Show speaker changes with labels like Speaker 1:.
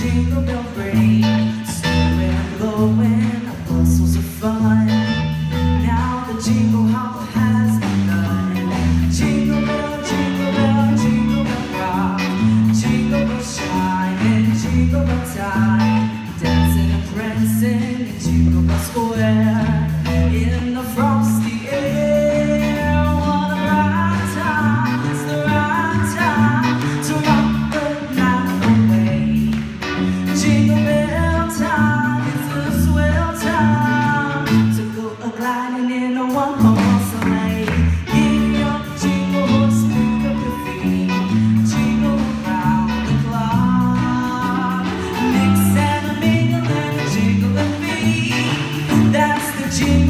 Speaker 1: jingle bell rings Snowing and blowing, our bustles of fun Now the jingle hop has begun Jingle bell, jingle bell, jingle bell rock Jingle bell shine and jingle bell time. Dancing and prancing in Jingle Bell Square. de